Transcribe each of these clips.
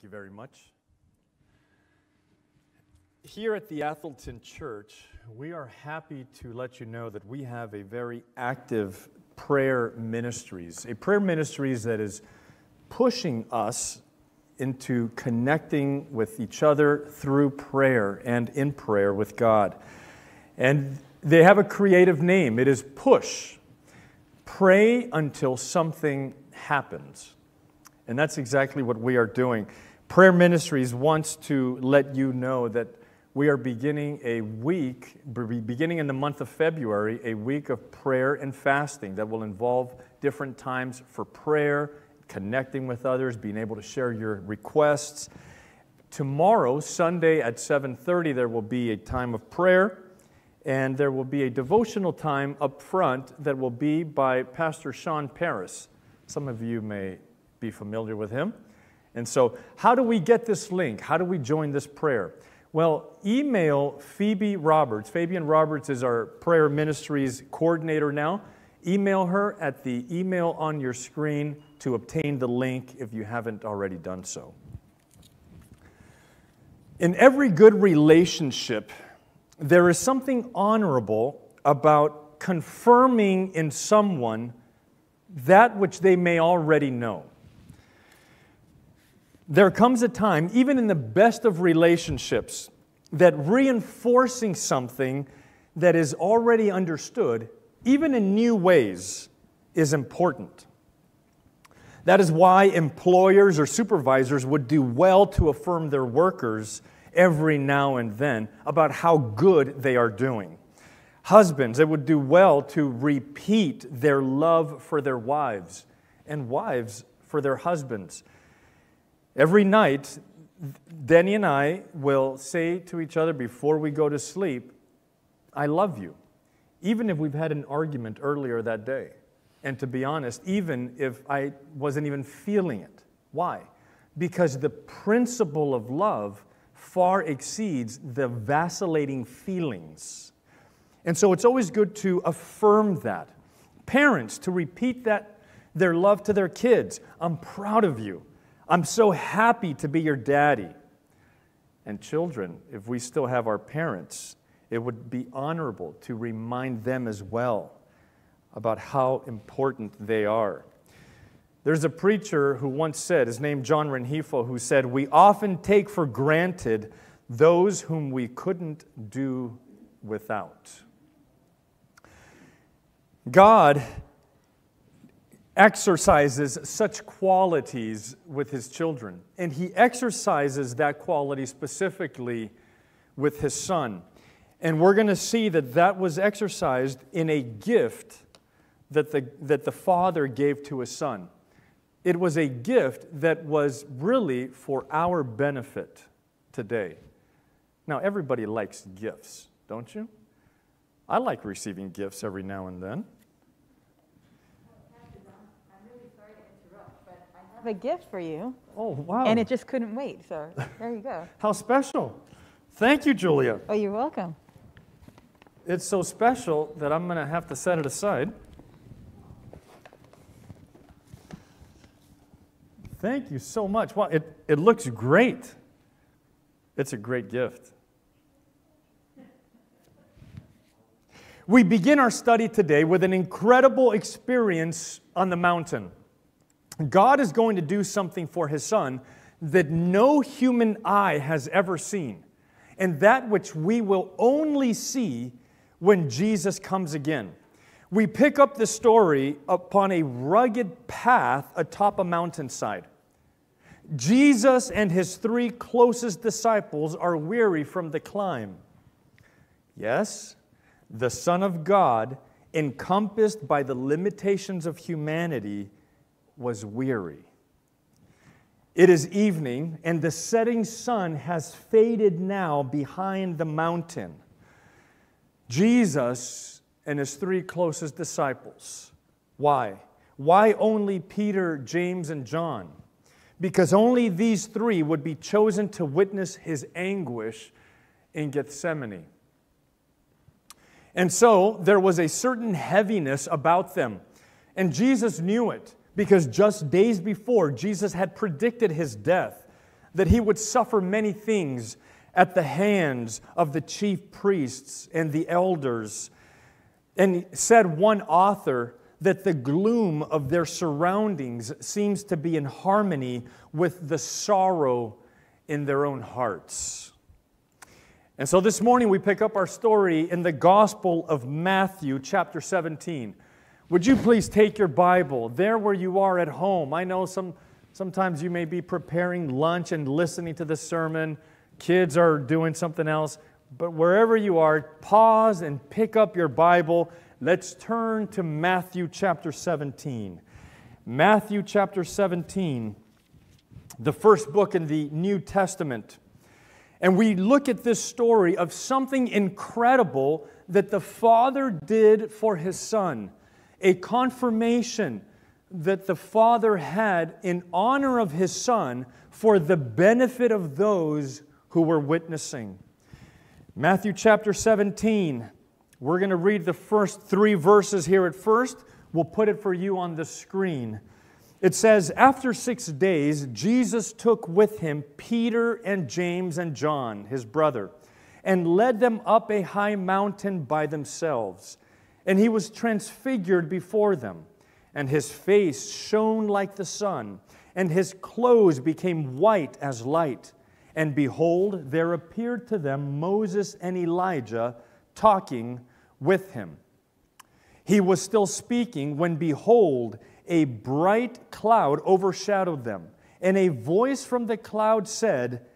Thank you very much. Here at the Atholton Church, we are happy to let you know that we have a very active prayer ministries, a prayer ministries that is pushing us into connecting with each other through prayer and in prayer with God. And they have a creative name. It is Push. Pray until something happens. And that's exactly what we are doing. Prayer Ministries wants to let you know that we are beginning a week, beginning in the month of February, a week of prayer and fasting that will involve different times for prayer, connecting with others, being able to share your requests. Tomorrow, Sunday at 7:30, there will be a time of prayer, and there will be a devotional time up front that will be by Pastor Sean Paris. Some of you may be familiar with him. And so, how do we get this link? How do we join this prayer? Well, email Phoebe Roberts. Fabian Roberts is our prayer ministries coordinator now. Email her at the email on your screen to obtain the link if you haven't already done so. In every good relationship, there is something honorable about confirming in someone that which they may already know there comes a time, even in the best of relationships, that reinforcing something that is already understood, even in new ways, is important. That is why employers or supervisors would do well to affirm their workers every now and then about how good they are doing. Husbands, it would do well to repeat their love for their wives, and wives for their husbands. Every night, Denny and I will say to each other before we go to sleep, I love you, even if we've had an argument earlier that day. And to be honest, even if I wasn't even feeling it. Why? Because the principle of love far exceeds the vacillating feelings. And so it's always good to affirm that. Parents, to repeat that, their love to their kids. I'm proud of you. I'm so happy to be your daddy. And children, if we still have our parents, it would be honorable to remind them as well about how important they are. There's a preacher who once said, his name John Rengifo, who said, We often take for granted those whom we couldn't do without. God exercises such qualities with his children. And he exercises that quality specifically with his son. And we're going to see that that was exercised in a gift that the, that the father gave to his son. It was a gift that was really for our benefit today. Now, everybody likes gifts, don't you? I like receiving gifts every now and then. Have a gift for you. Oh, wow. And it just couldn't wait. So there you go. How special. Thank you, Julia. Oh, you're welcome. It's so special that I'm going to have to set it aside. Thank you so much. Wow, it, it looks great. It's a great gift. We begin our study today with an incredible experience on the mountain. God is going to do something for his son that no human eye has ever seen, and that which we will only see when Jesus comes again. We pick up the story upon a rugged path atop a mountainside. Jesus and his three closest disciples are weary from the climb. Yes, the Son of God, encompassed by the limitations of humanity, was weary. It is evening, and the setting sun has faded now behind the mountain. Jesus and his three closest disciples. Why? Why only Peter, James, and John? Because only these three would be chosen to witness his anguish in Gethsemane. And so there was a certain heaviness about them, and Jesus knew it because just days before, Jesus had predicted his death. that he would suffer many things at the hands of the chief priests and the elders. And said one author that the gloom of their surroundings seems to be in harmony with the sorrow in their own hearts. And so this morning we pick up our story in the Gospel of Matthew, chapter 17. Would you please take your Bible there where you are at home? I know some, sometimes you may be preparing lunch and listening to the sermon, kids are doing something else, but wherever you are, pause and pick up your Bible Let's turn to Matthew chapter 17. Matthew chapter 17, the first book in the New Testament. And we look at this story of something incredible that the Father did for his Son, a confirmation that the Father had in honor of his Son for the benefit of those who were witnessing. Matthew chapter 17 we're going to read the first three verses here at first. We'll put it for you on the screen. It says, After six days, Jesus took with him Peter and James and John, his brother, and led them up a high mountain by themselves. And he was transfigured before them, and his face shone like the sun, and his clothes became white as light. And behold, there appeared to them Moses and Elijah talking with him. He was still speaking when, behold, a bright cloud overshadowed them, and a voice from the cloud said,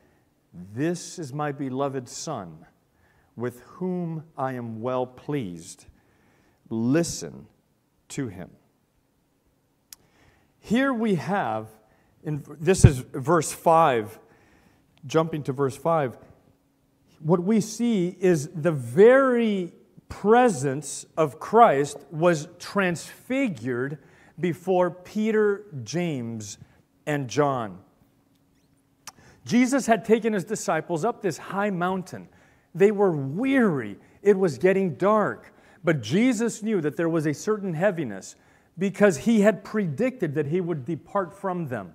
This is my beloved Son, with whom I am well pleased. Listen to him. Here we have, in, this is verse 5, jumping to verse 5, what we see is the very presence of Christ was transfigured before Peter, James, and John. Jesus had taken his disciples up this high mountain. They were weary, it was getting dark. But Jesus knew that there was a certain heaviness because he had predicted that he would depart from them.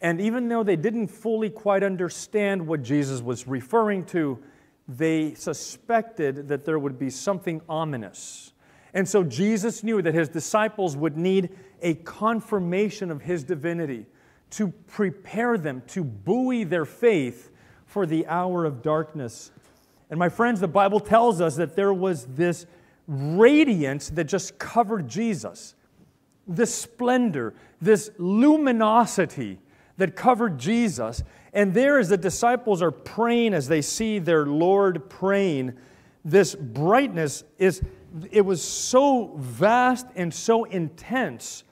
And even though they didn't fully quite understand what Jesus was referring to, they suspected that there would be something ominous. And so Jesus knew that his disciples would need a confirmation of his divinity to prepare them, to buoy their faith for the hour of darkness. And my friends, the Bible tells us that there was this radiance that just covered Jesus, this splendor, this luminosity that covered Jesus. And there, as the disciples are praying, as they see their Lord praying, this brightness is, it was so vast and so intense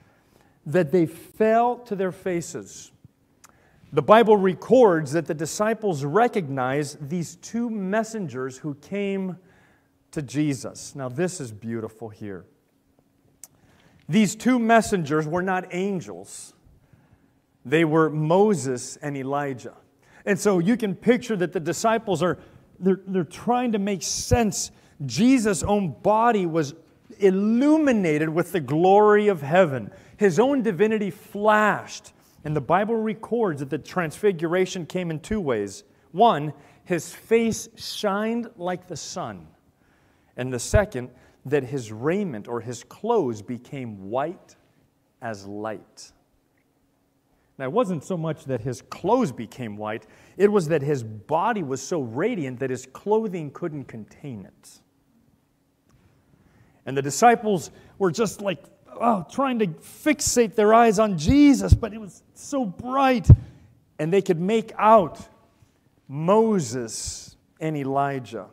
that they fell to their faces. The Bible records that the disciples recognized these two messengers who came to Jesus. Now, this is beautiful here. These two messengers were not angels, they were Moses and Elijah. And so you can picture that the disciples are they're, they're trying to make sense. Jesus' own body was illuminated with the glory of heaven. His own divinity flashed. And the Bible records that the transfiguration came in two ways. One, his face shined like the sun. And the second, that his raiment or his clothes became white as light. Now, it wasn't so much that his clothes became white, it was that his body was so radiant that his clothing couldn't contain it. And the disciples were just like, oh, trying to fixate their eyes on Jesus, but it was so bright. And they could make out Moses and Elijah.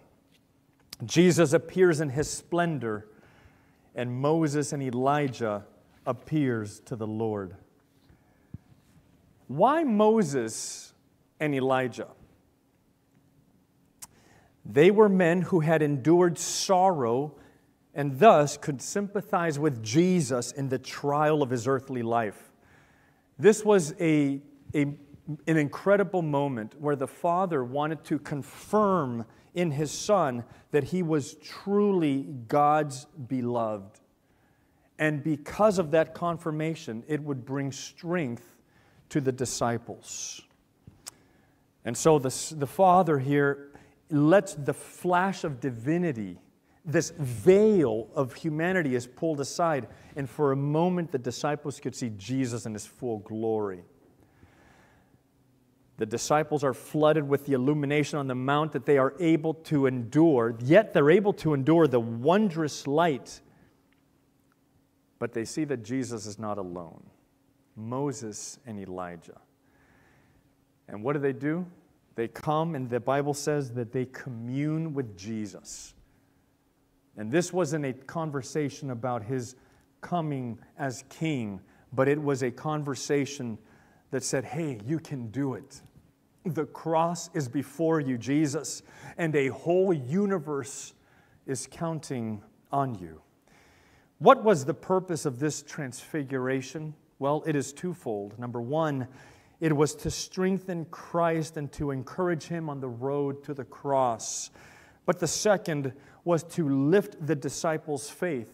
Jesus appears in his splendor, and Moses and Elijah appears to the Lord. Why Moses and Elijah? They were men who had endured sorrow and thus could sympathize with Jesus in the trial of his earthly life. This was a, a, an incredible moment where the Father wanted to confirm in his Son that he was truly God's beloved. And because of that confirmation, it would bring strength to the disciples. And so the, the Father here lets the flash of divinity, this veil of humanity, is pulled aside. And for a moment, the disciples could see Jesus in his full glory. The disciples are flooded with the illumination on the mount that they are able to endure, yet they're able to endure the wondrous light. But they see that Jesus is not alone Moses and Elijah. And what do they do? They come, and the Bible says that they commune with Jesus. And this wasn't a conversation about his coming as king, but it was a conversation that said, Hey, you can do it. The cross is before you, Jesus, and a whole universe is counting on you. What was the purpose of this transfiguration? Well, it is twofold. Number one, it was to strengthen Christ and to encourage him on the road to the cross. But the second was to lift the disciples' faith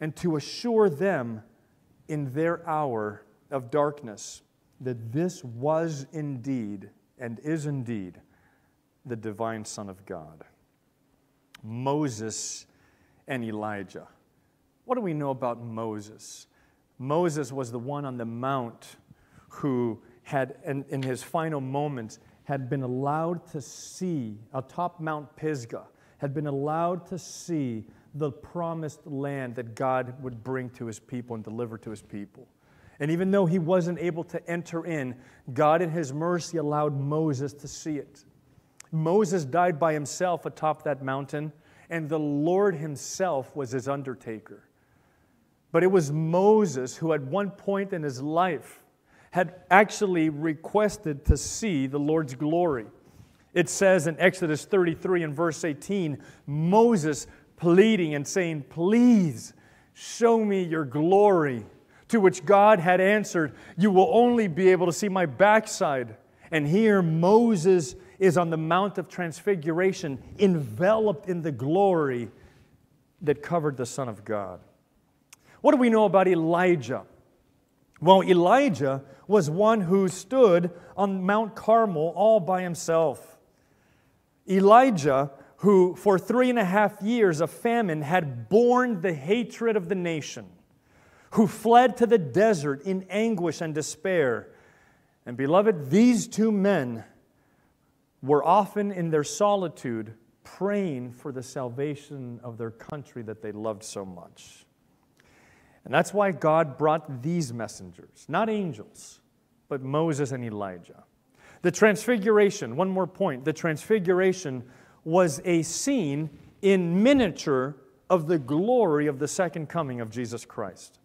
and to assure them in their hour of darkness that this was indeed and is indeed the divine Son of God. Moses and Elijah. What do we know about Moses? Moses was the one on the mount who had, in, his final moments, had been allowed to see, atop Mount Pisgah, had been allowed to see the promised land that God would bring to his people and deliver to his people. And even though he wasn't able to enter in, God in his mercy allowed Moses to see it. Moses died by himself atop that mountain, and the Lord himself was his undertaker. But it was Moses who, at one point in his life, had actually requested to see the Lord's glory. It says in Exodus 33 and verse 18 Moses pleading and saying, Please show me your glory. To which God had answered, You will only be able to see my backside. And here Moses is on the Mount of Transfiguration, enveloped in the glory that covered the Son of God. What do we know about Elijah? Well, Elijah was one who stood on Mount Carmel all by himself. Elijah, who for three and a half years of famine had borne the hatred of the nation, who fled to the desert in anguish and despair. And beloved, these two men were often in their solitude praying for the salvation of their country that they loved so much. And that's why God brought these messengers, not angels, but Moses and Elijah. The transfiguration, one more point, the transfiguration was a scene in miniature of the glory of the second coming of Jesus Christ.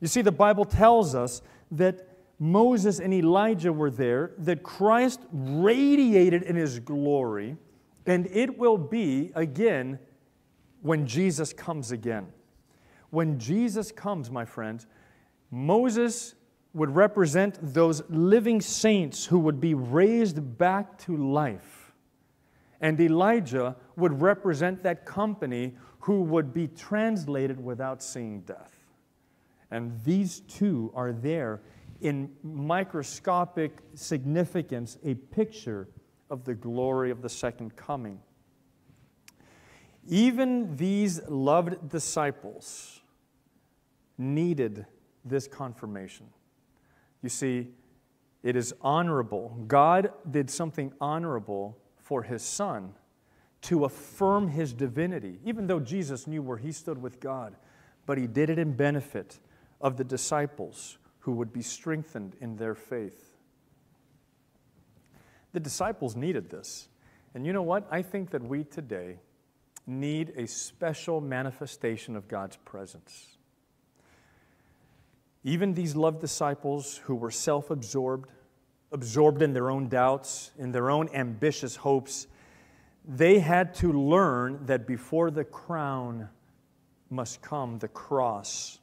You see, the Bible tells us that Moses and Elijah were there, that Christ radiated in his glory, and it will be again when Jesus comes again. When Jesus comes, my friends, Moses would represent those living saints who would be raised back to life. And Elijah would represent that company who would be translated without seeing death. And these two are there in microscopic significance, a picture of the glory of the second coming. Even these loved disciples needed this confirmation. You see, it is honorable. God did something honorable for his son to affirm his divinity, even though Jesus knew where he stood with God. But he did it in benefit of the disciples who would be strengthened in their faith. The disciples needed this. And you know what? I think that we today need a special manifestation of God's presence. Even these loved disciples who were self absorbed, absorbed in their own doubts, in their own ambitious hopes, they had to learn that before the crown must come the cross.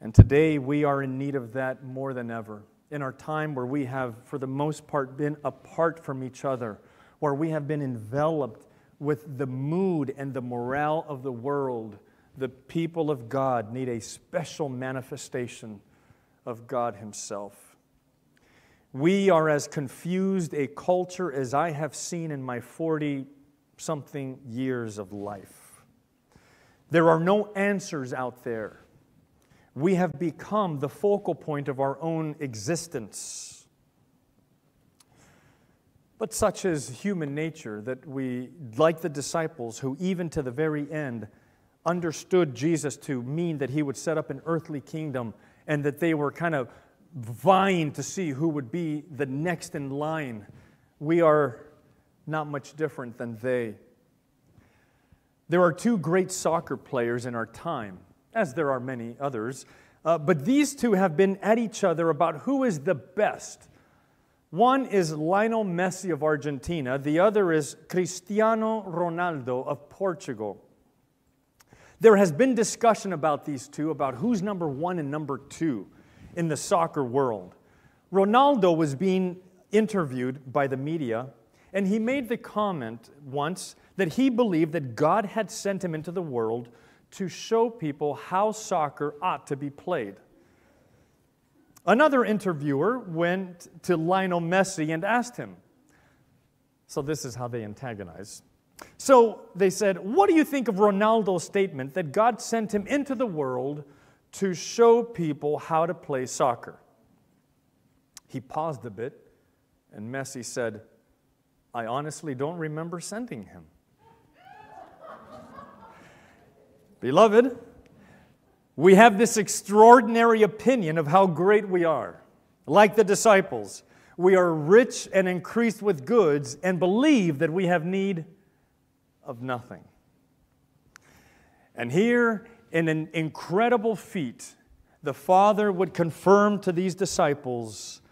And today we are in need of that more than ever. In our time where we have, for the most part, been apart from each other, where we have been enveloped with the mood and the morale of the world the people of God need a special manifestation of God Himself. We are as confused a culture as I have seen in my 40 something years of life. There are no answers out there. We have become the focal point of our own existence. But such is human nature that we, like the disciples, who even to the very end understood Jesus to mean that he would set up an earthly kingdom and that they were kind of vying to see who would be the next in line. We are not much different than they. There are two great soccer players in our time, as there are many others, uh, but these two have been at each other about who is the best. One is Lionel Messi of Argentina, the other is Cristiano Ronaldo of Portugal. There has been discussion about these two, about who's number one and number two in the soccer world. Ronaldo was being interviewed by the media, and he made the comment once that he believed that God had sent him into the world to show people how soccer ought to be played. Another interviewer went to Lionel Messi and asked him. So, this is how they antagonize. So they said, What do you think of Ronaldo's statement that God sent him into the world to show people how to play soccer? He paused a bit, and Messi said, I honestly don't remember sending him. Beloved, we have this extraordinary opinion of how great we are. Like the disciples, we are rich and increased with goods and believe that we have need of nothing. And here, in an incredible feat, the Father would confirm to these disciples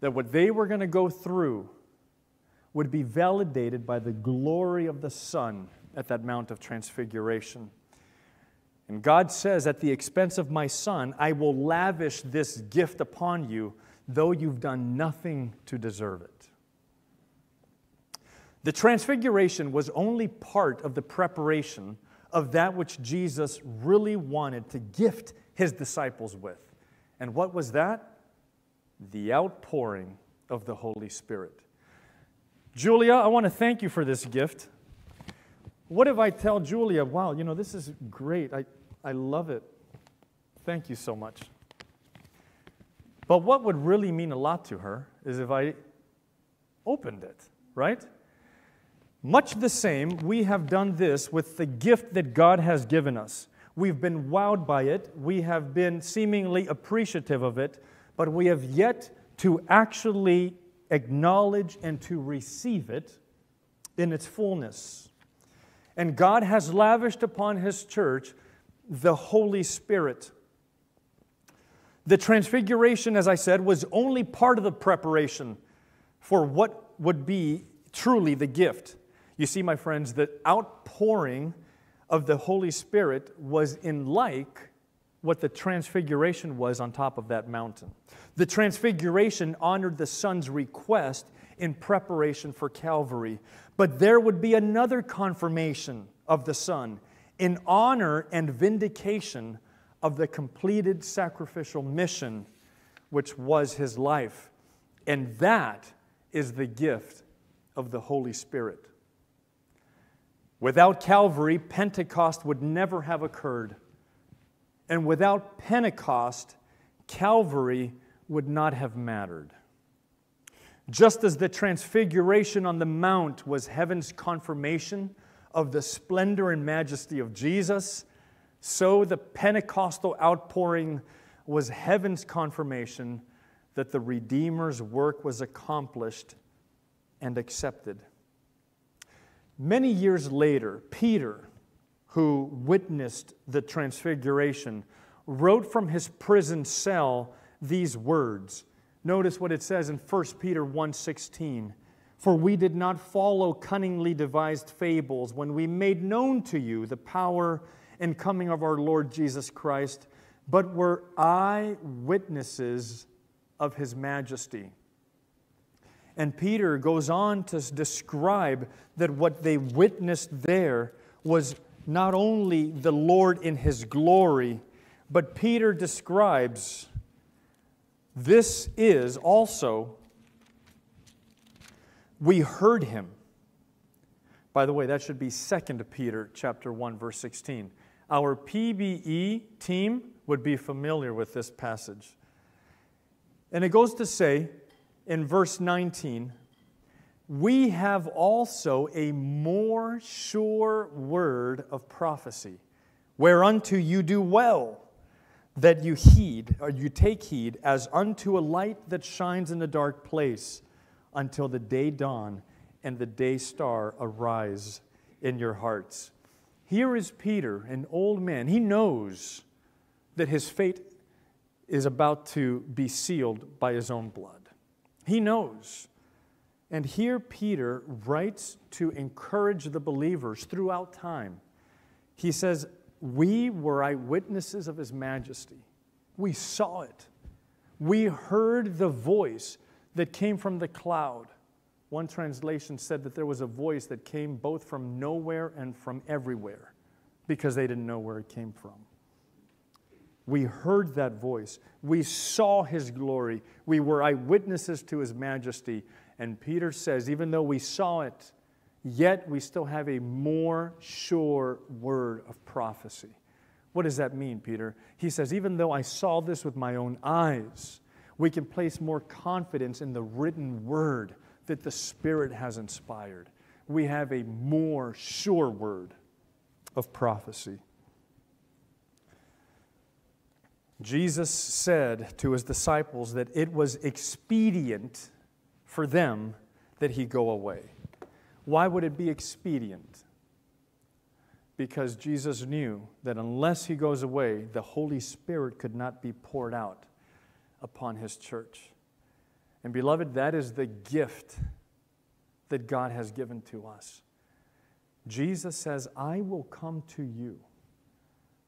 that what they were going to go through would be validated by the glory of the Son at that Mount of Transfiguration. And God says, At the expense of my Son, I will lavish this gift upon you, though you've done nothing to deserve it. The transfiguration was only part of the preparation of that which Jesus really wanted to gift his disciples with. And what was that? The outpouring of the Holy Spirit. Julia, I want to thank you for this gift. What if I tell Julia, wow, you know, this is great. I, I love it. Thank you so much. But what would really mean a lot to her is if I opened it, right? Much the same, we have done this with the gift that God has given us. We've been wowed by it, we have been seemingly appreciative of it, but we have yet to actually acknowledge and to receive it in its fullness. And God has lavished upon His church the Holy Spirit. The transfiguration, as I said, was only part of the preparation for what would be truly the gift. You see, my friends, the outpouring of the Holy Spirit was in like what the transfiguration was on top of that mountain. The transfiguration honored the Son's request in preparation for Calvary. But there would be another confirmation of the Son in honor and vindication of the completed sacrificial mission, which was his life. And that is the gift of the Holy Spirit. Without Calvary, Pentecost would never have occurred. And without Pentecost, Calvary would not have mattered. Just as the transfiguration on the Mount was heaven's confirmation of the splendor and majesty of Jesus, so the Pentecostal outpouring was heaven's confirmation that the Redeemer's work was accomplished and accepted. Many years later, Peter, who witnessed the transfiguration, wrote from his prison cell these words. Notice what it says in 1 Peter 1:16. For we did not follow cunningly devised fables when we made known to you the power and coming of our Lord Jesus Christ, but were eyewitnesses of his majesty. And Peter goes on to describe that what they witnessed there was not only the Lord in his glory, but Peter describes this is also We heard him. By the way, that should be 2 Peter chapter 1 verse 16. Our PBE team would be familiar with this passage. And it goes to say in verse 19, we have also a more sure word of prophecy, whereunto you do well that you heed, or you take heed, as unto a light that shines in a dark place, until the day dawn and the day star arise in your hearts. Here is Peter, an old man. He knows that his fate is about to be sealed by his own blood. He knows. And here Peter writes to encourage the believers throughout time. He says, We were eyewitnesses of his majesty. We saw it. We heard the voice that came from the cloud. One translation said that there was a voice that came both from nowhere and from everywhere because they didn't know where it came from. We heard that voice. We saw his glory. We were eyewitnesses to his majesty. And Peter says, even though we saw it, yet we still have a more sure word of prophecy. What does that mean, Peter? He says, even though I saw this with my own eyes, we can place more confidence in the written word that the Spirit has inspired. We have a more sure word of prophecy. Jesus said to his disciples that it was expedient for them that he go away. Why would it be expedient? Because Jesus knew that unless he goes away, the Holy Spirit could not be poured out upon his church. And beloved, that is the gift that God has given to us. Jesus says, I will come to you.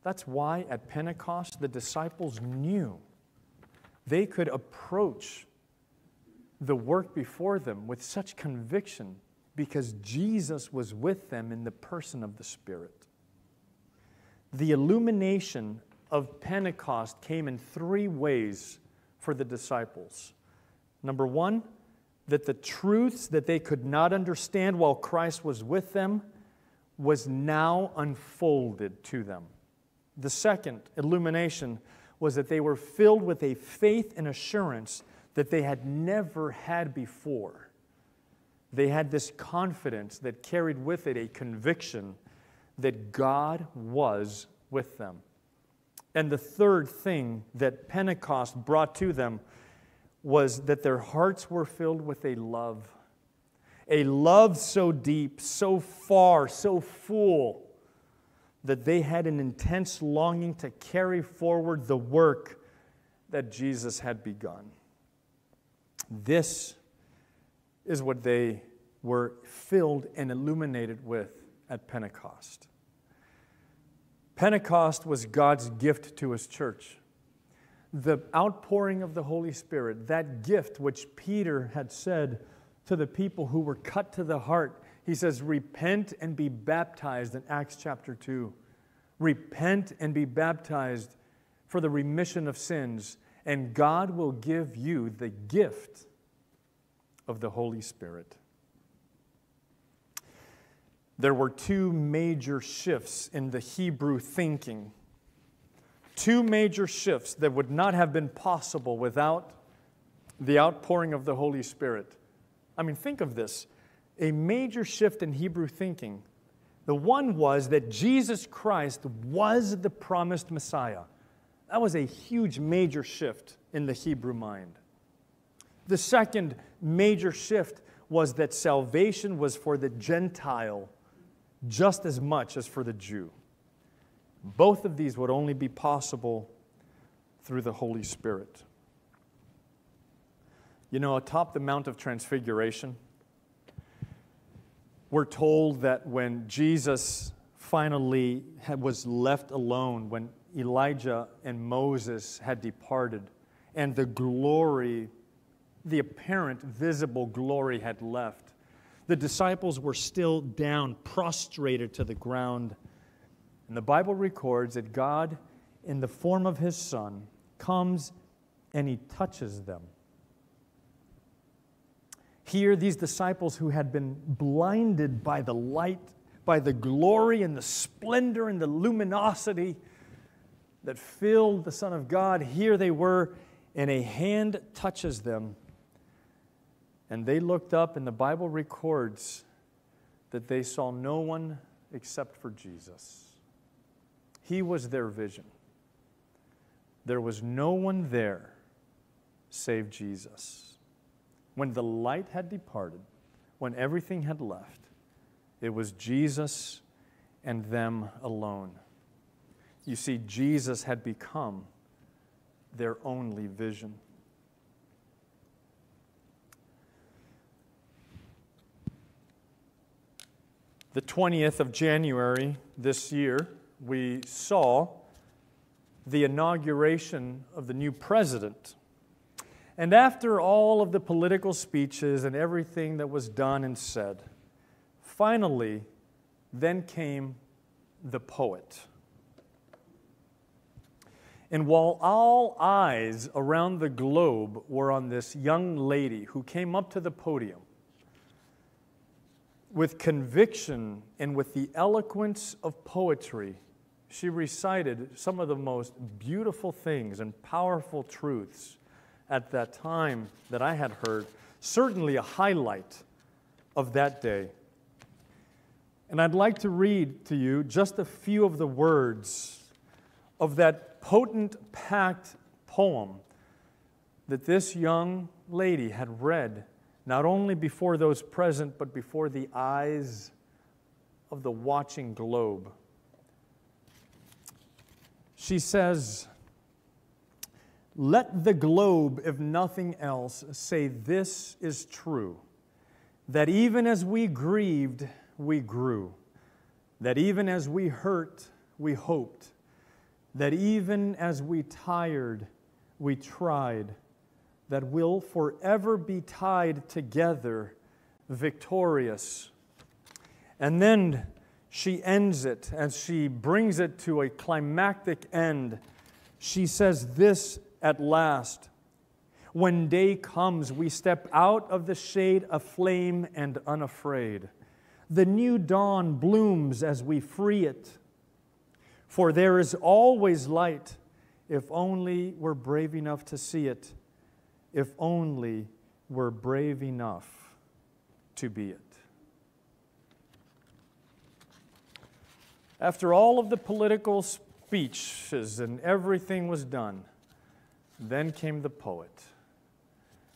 That's why at Pentecost the disciples knew they could approach the work before them with such conviction because Jesus was with them in the person of the Spirit. The illumination of Pentecost came in three ways for the disciples. Number one, that the truths that they could not understand while Christ was with them was now unfolded to them. The second illumination was that they were filled with a faith and assurance that they had never had before. They had this confidence that carried with it a conviction that God was with them. And the third thing that Pentecost brought to them was that their hearts were filled with a love. A love so deep, so far, so full, that they had an intense longing to carry forward the work that Jesus had begun. This is what they were filled and illuminated with at Pentecost. Pentecost was God's gift to his church. The outpouring of the Holy Spirit, that gift which Peter had said to the people who were cut to the heart, he says, Repent and be baptized in Acts chapter 2. Repent and be baptized for the remission of sins, and God will give you the gift of the Holy Spirit there were two major shifts in the Hebrew thinking. Two major shifts that would not have been possible without the outpouring of the Holy Spirit. I mean, think of this a major shift in Hebrew thinking. The one was that Jesus Christ was the promised Messiah. That was a huge, major shift in the Hebrew mind. The second major shift was that salvation was for the Gentile just as much as for the Jew. Both of these would only be possible through the Holy Spirit. You know, atop the Mount of Transfiguration, we're told that when Jesus finally was left alone, when Elijah and Moses had departed, and the glory, the apparent visible glory had left, the disciples were still down, prostrated to the ground. And the Bible records that God, in the form of his Son, comes and he touches them. Here, these disciples who had been blinded by the light, by the glory and the splendor and the luminosity that filled the Son of God, here they were, and a hand touches them. And they looked up, and the Bible records that they saw no one except for Jesus. He was their vision. There was no one there save Jesus. When the light had departed, when everything had left, it was Jesus and them alone. You see, Jesus had become their only vision. The 20th of January this year, we saw the inauguration of the new president. And after all of the political speeches and everything that was done and said, finally, then came the poet. And while all eyes around the globe were on this young lady who came up to the podium with conviction and with the eloquence of poetry, she recited some of the most beautiful things and powerful truths at that time that I had heard, certainly a highlight of that day. And I'd like to read to you just a few of the words of that potent, packed poem that this young lady had read, not only before those present, but before the eyes of the watching globe. She says, Let the globe, if nothing else, say this is true that even as we grieved, we grew, that even as we hurt, we hoped. That even as we tired, we tried, that we'll forever be tied together, victorious. And then she ends it as she brings it to a climactic end. She says this at last When day comes, we step out of the shade aflame and unafraid. The new dawn blooms as we free it for there is always light if only we're brave enough to see it, if only we're brave enough to be it. After all of the political speeches and everything was done, then came the poet.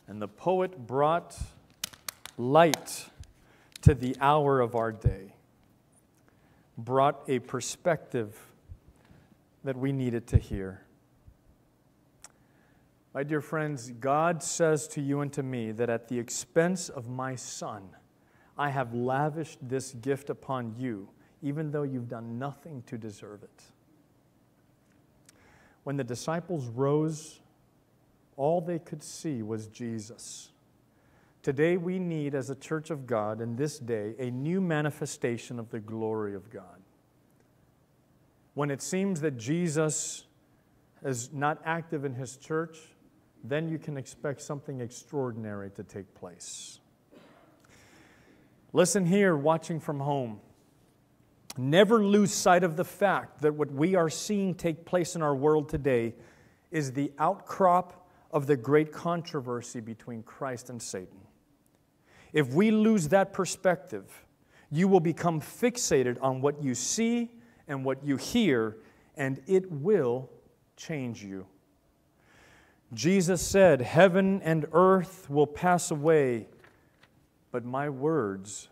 And the poet brought light to the hour of our day, brought a perspective that we needed to hear. My dear friends, God says to you and to me that at the expense of my Son, I have lavished this gift upon you, even though you've done nothing to deserve it. When the disciples rose, all they could see was Jesus. Today, we need, as a church of God, in this day, a new manifestation of the glory of God when it seems that Jesus is not active in his church, then you can expect something extraordinary to take place. Listen here, watching from home. Never lose sight of the fact that what we are seeing take place in our world today is the outcrop of the great controversy between Christ and Satan. If we lose that perspective, you will become fixated on what you see and what you hear, and it will change you. Jesus said, Heaven and earth will pass away, but my words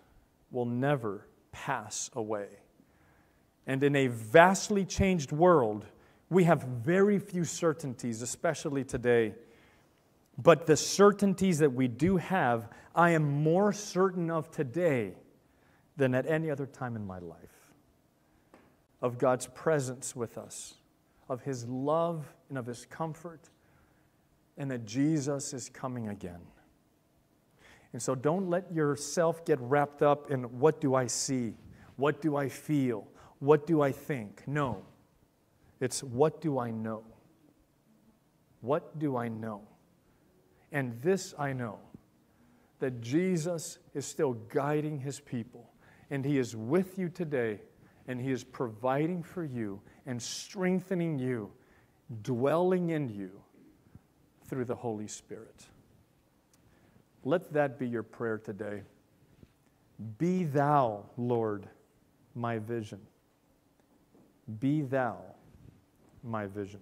will never pass away. And in a vastly changed world, we have very few certainties, especially today. But the certainties that we do have, I am more certain of today than at any other time in my life of God's presence with us, of His love and of His comfort, and that Jesus is coming again. And so don't let yourself get wrapped up in what do I see? What do I feel? What do I think? No. It's what do I know? What do I know? And this I know that Jesus is still guiding his people, and he is with you today, and he is providing for you and strengthening you, dwelling in you through the Holy Spirit. Let that be your prayer today. Be thou, Lord, my vision. Be thou my vision.